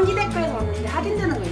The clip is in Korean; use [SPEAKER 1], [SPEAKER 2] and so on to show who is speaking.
[SPEAKER 1] 상기 댓글에서 왔는데 할인되는 거